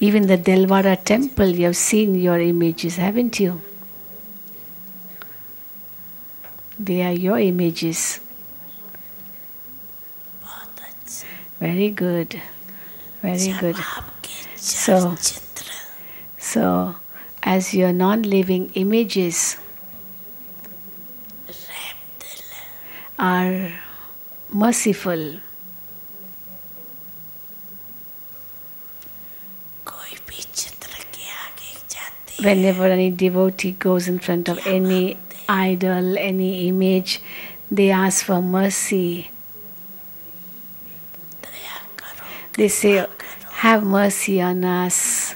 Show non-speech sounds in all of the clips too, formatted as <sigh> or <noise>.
Even the Dilwara temple, you have seen your images, haven't you? They are your images. Very good. Very good. So, so as your non living images are merciful, whenever any devotee goes in front of any idol, any image, they ask for mercy. They say, Have mercy on us.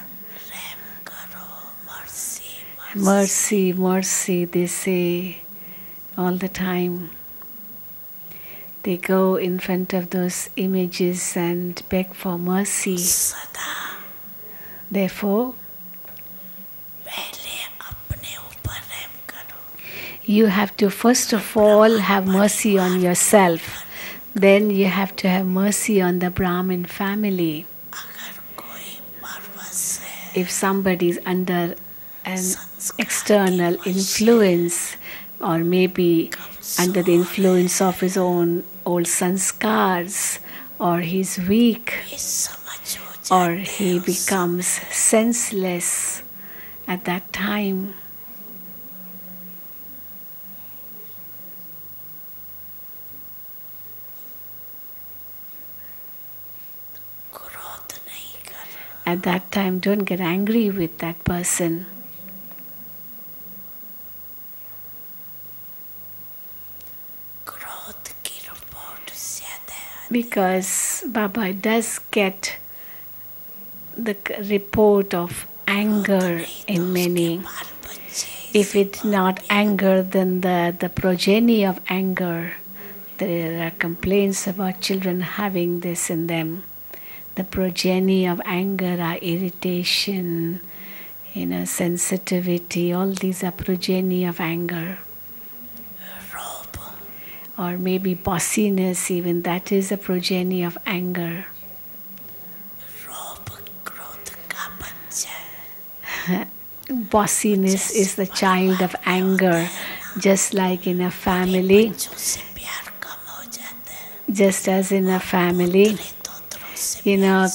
Mercy, mercy, they say all the time. They go in front of those images and beg for mercy. Therefore, you have to first of all have mercy on yourself. Then you have to have mercy on the Brahmin family. If somebody is under an external influence, or maybe under the influence of his own old sanskars, or he's weak, or he becomes senseless at that time. at that time don't get angry with that person because Baba does get the report of anger in many. If it's not anger, then the, the progeny of anger. There are complaints about children having this in them the progeny of anger our irritation, you know, sensitivity, all these are progeny of anger. Or maybe bossiness, even that is a progeny of anger. <laughs> bossiness is the child of anger, just like in a family. Just as in a family you know,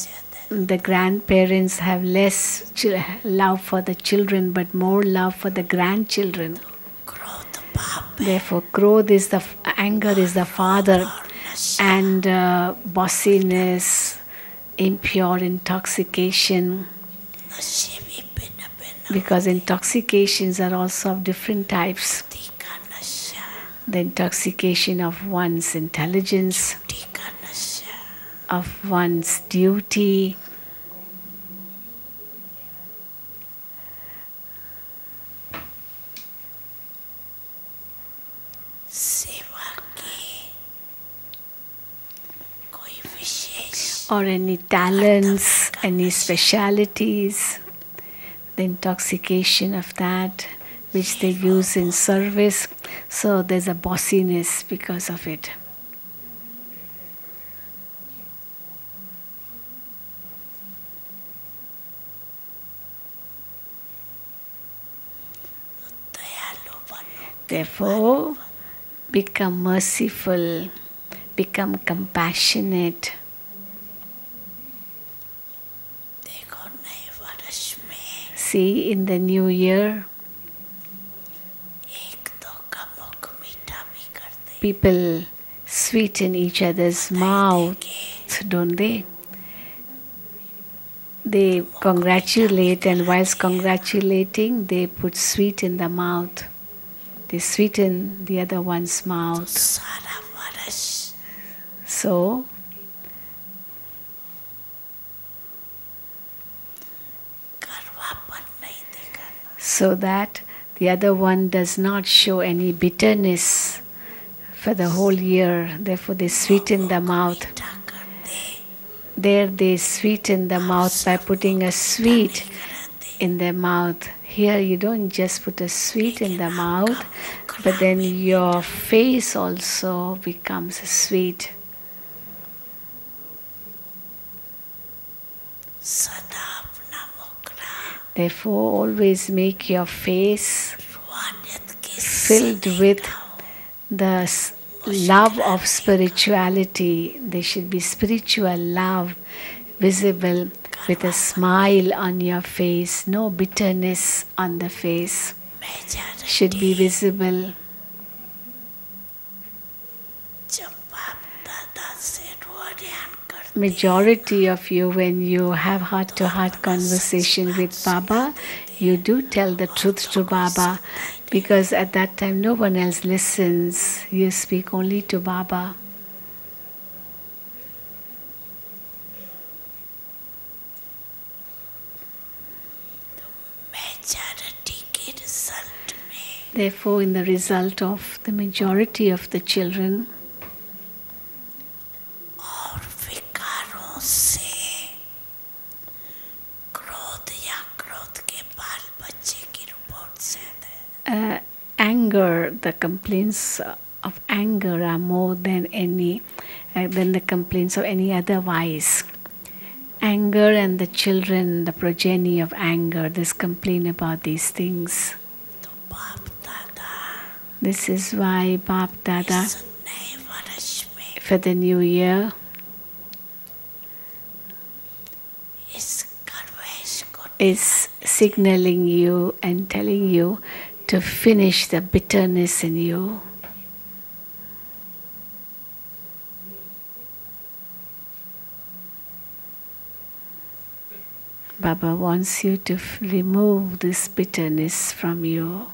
the grandparents have less love for the children but more love for the grandchildren. Therefore, growth is the anger is the father, and uh, bossiness, impure intoxication. Because intoxications are also of different types. The intoxication of one's intelligence, of one's duty. or any talents, any specialities, the intoxication of that which they use in service. So there's a bossiness because of it. Therefore, become merciful, become compassionate. See, in the new year, people sweeten each other's mouths, don't they? They congratulate, and whilst congratulating, they put sweet in the mouth they sweeten the other one's mouth. So, so that the other one does not show any bitterness for the whole year. Therefore, they sweeten the mouth. There, they sweeten the mouth by putting a sweet in their mouth. Here, you don't just put a sweet in the mouth, but then your face also becomes sweet. Therefore, always make your face filled with the love of spirituality. There should be spiritual love visible with a smile on your face, no bitterness on the face should be visible. Majority of you, when you have heart to heart conversation with Baba, you do tell the truth to Baba because at that time no one else listens. You speak only to Baba. Therefore, in the result of the majority of the children, और विकारों से क्रोध या क्रोध के बाल बच्चे की रिपोर्ट से है uh, anger, the complaints of anger are more than any uh, than the complaints of any other vice. Anger and the children, the progeny of anger, this complain about these things. तो बाप दादा This is why Bab Dada for the new year is signaling you and telling you to finish the bitterness in you. Baba wants you to remove this bitterness from you.